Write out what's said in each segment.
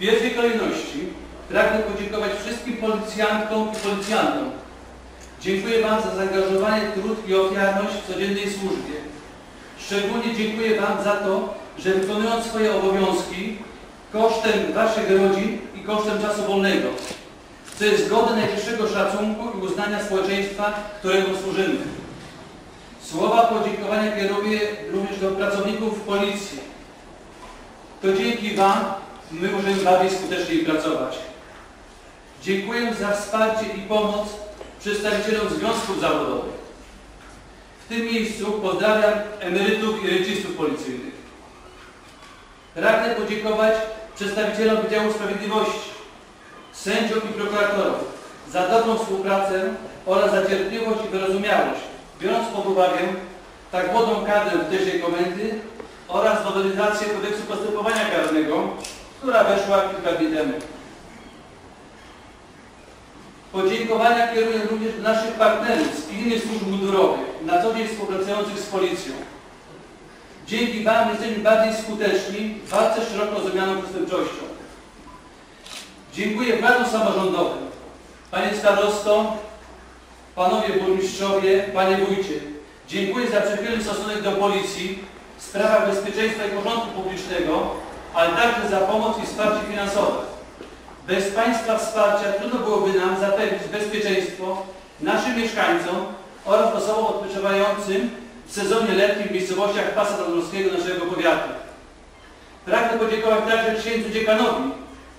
pierwszej kolejności pragnę podziękować wszystkim policjantkom i policjantom. Dziękuję Wam za zaangażowanie, trud i ofiarność w codziennej służbie. Szczególnie dziękuję Wam za to, że wykonując swoje obowiązki kosztem Waszych rodzin i kosztem czasu wolnego, co jest godne najwyższego szacunku i uznania społeczeństwa, któremu służymy. Słowa podziękowania kieruję również do pracowników policji. To dzięki Wam my możemy bardziej skutecznie pracować. Dziękuję za wsparcie i pomoc przedstawicielom związków zawodowych. W tym miejscu pozdrawiam emerytów i rencistów policyjnych. Pragnę podziękować przedstawicielom Wydziału Sprawiedliwości, sędziom i prokuratorom za dobrą współpracę oraz za cierpliwość i wyrozumiałość, biorąc pod uwagę tak młodą kadrę tutejszej komendy oraz nowelizację kodeksu postępowania karnego, która weszła kilka dni temu. Podziękowania kieruję również do naszych partnerów z innych służb mundurowych, na co dzień współpracujących z policją. Dzięki Wam jesteśmy bardziej skuteczni w walce z szeroko rozumianą przestępczością. Dziękuję władzom samorządowym, Panie Starosto, Panowie Burmistrzowie, Panie Wójcie. Dziękuję za przychylny stosunek do Policji w sprawach bezpieczeństwa i porządku publicznego, ale także za pomoc i wsparcie finansowe. Bez Państwa wsparcia trudno byłoby nam zapewnić bezpieczeństwo naszym mieszkańcom oraz osobom odpoczywającym w sezonie letnim w miejscowościach pasa nadmorskiego naszego powiatu. Pragnę podziękować także księdzu dziekanowi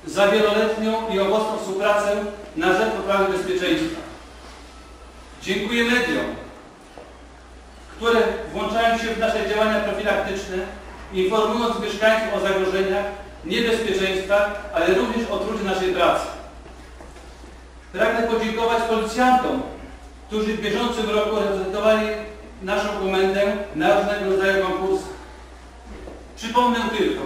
za wieloletnią i owocną współpracę na rzecz poprawy bezpieczeństwa. Dziękuję mediom, które włączają się w nasze działania profilaktyczne, informując mieszkańców o zagrożeniach, niebezpieczeństwach, ale również o trudzie naszej pracy. Pragnę podziękować policjantom, którzy w bieżącym roku reprezentowali naszą komendę na różnego rodzaju konkursach. Przypomnę tylko,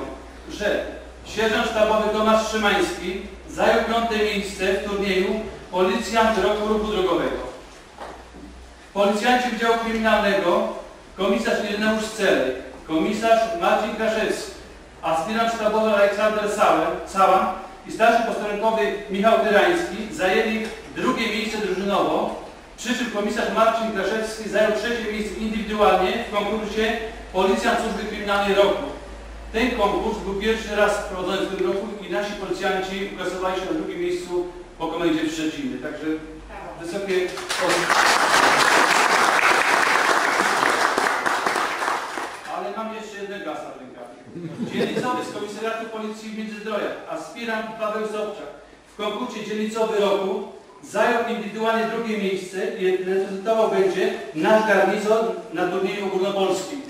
że sierżant sztabowy Tomasz Szymański zajął piąte miejsce w turnieju Policjant Roku Ruchu Drogowego. Policjanci Wydziału Kryminalnego komisarz Ireneusz Celek, komisarz Marcin Kraszewski, aspirant sztabowy Aleksander Cała i starszy posterunkowy Michał Tyrański zajęli drugie miejsce drużynowo, przy czym komisarz Marcin Kraszewski zajął trzecie miejsce indywidualnie w konkursie Policjant Służby Kryminalnej Roku. Ten konkurs był pierwszy raz prowadzony w tym roku i nasi policjanci ukazowali się na drugim miejscu po komendzie w Szczecinie. Także wysokie Ale mam jeszcze jednego asa w rękawie. Dzielnicowy z Komisariatu Policji w Międzyzdrojach, aspirant Paweł Sobczak w konkursie dzielnicowy roku zajął indywidualnie drugie miejsce i reprezentował będzie nasz garnizon na turnieju ogólnopolskim.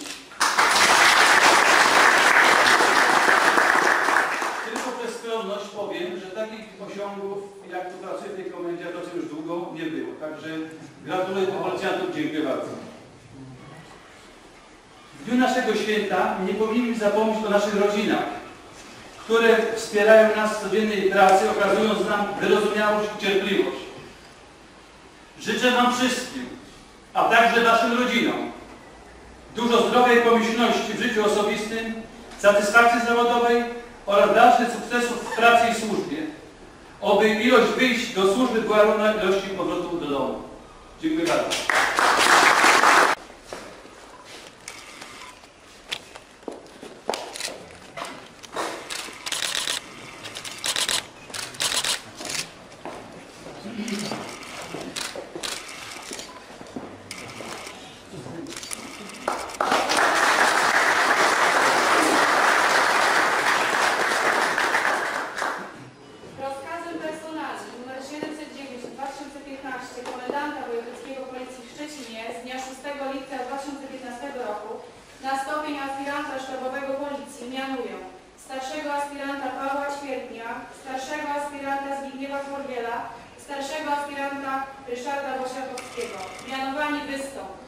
Tylko przez skromność powiem, że takich osiągów, jak tu pracuję w tej komendzie, pracuję już długo, nie było. Także gratuluję policjantom, dziękuję bardzo. W dniu naszego święta nie powinniśmy zapomnieć o naszych rodzinach, które wspierają nas w codziennej pracy, okazując nam wyrozumiałość i cierpliwość. Życzę Wam wszystkim, a także Waszym rodzinom, dużo zdrowia i pomyślności w życiu osobistym, satysfakcji zawodowej oraz dalszych sukcesów w pracy i służbie. Oby ilość wyjść do służby była równa ilości powrotu do domu. Dziękuję bardzo. Rozkazem personalnym nr 709 2015 komendanta wojewódzkiego Policji w Szczecinie z dnia 6 lipca 2015 roku na stopień aspiranta sztabowego Policji mianuję starszego aspiranta Pawła Ćwiertnia, starszego aspiranta Zbigniewa Korwiela, starszego aspiranta Ryszarda Bosiakowskiego. Mianowani wystąp.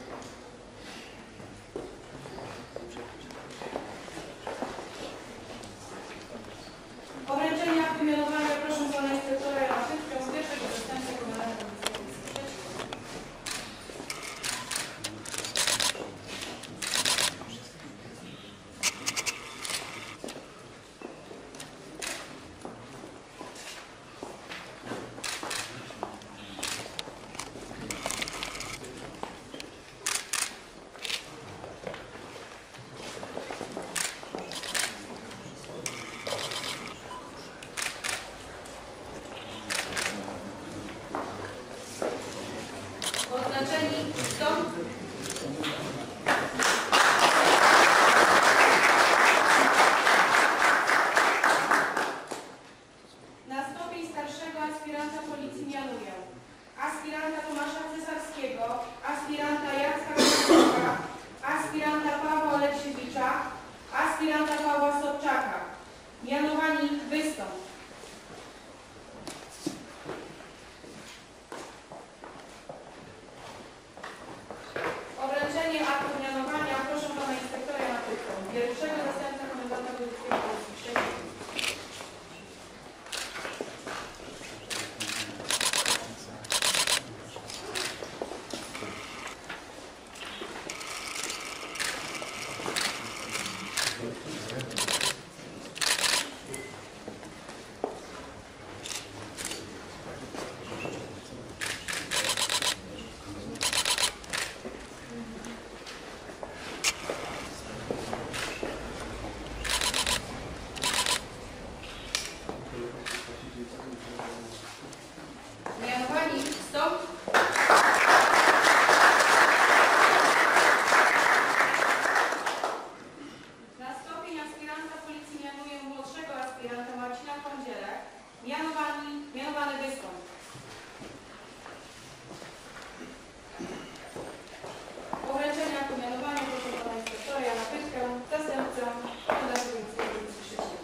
planowany wystąp. Uręczenia po mianowaniu proszę pana inspektora Jana Pyszka, zastępca Urzędu Policji Szczecin.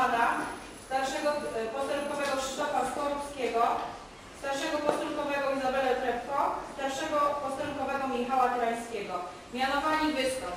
Hoffmana, starszego e, posterkowego Krzysztofa Skorupskiego, starszego posterkowego Izabelę Trepko, starszego posterkowego Michała Trańskiego. Mianowani wystąp.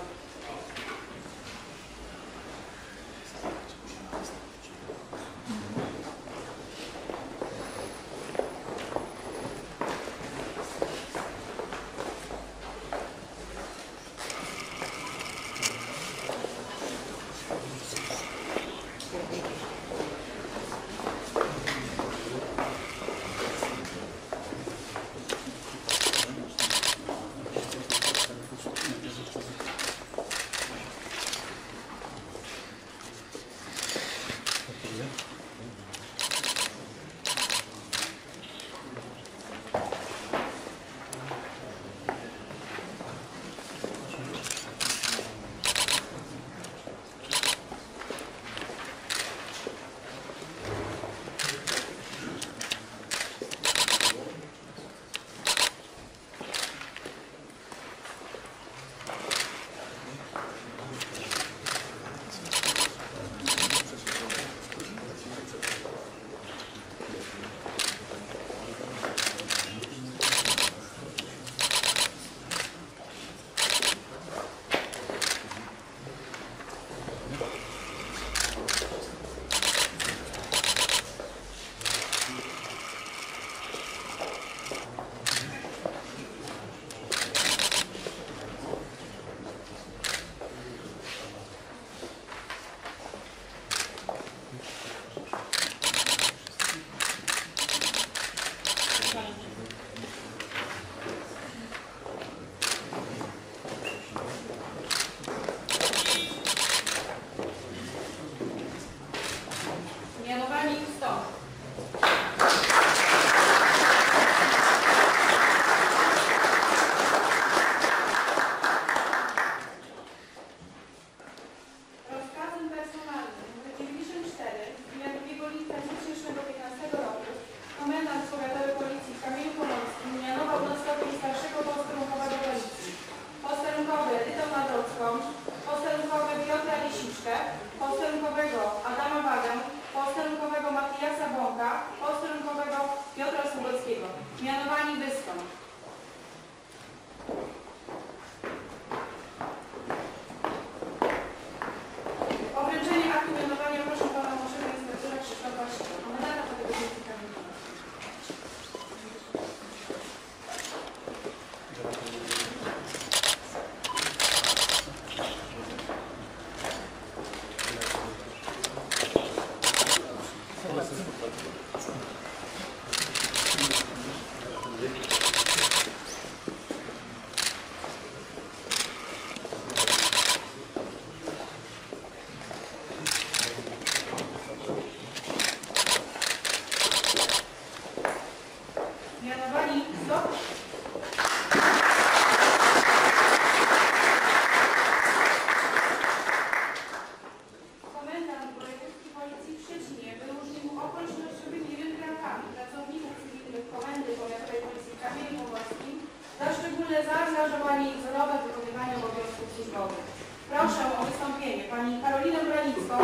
Szczególne zaangażowanie i wzorowe wykonywanie obowiązków służbowych. Proszę o wystąpienie pani Karolinę Branicką,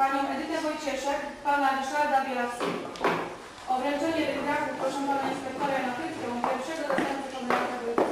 panią Edytę Wojcieszek, pana Ryszarda Bielawskiego. O wręczenie wygranków proszę pana inspektora Krytkę, pierwszego zastępcy komendanta.